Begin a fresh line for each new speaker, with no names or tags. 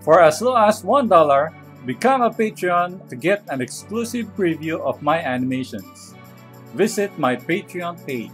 For as low as $1, become a Patreon to get an exclusive preview of my animations. Visit my Patreon page.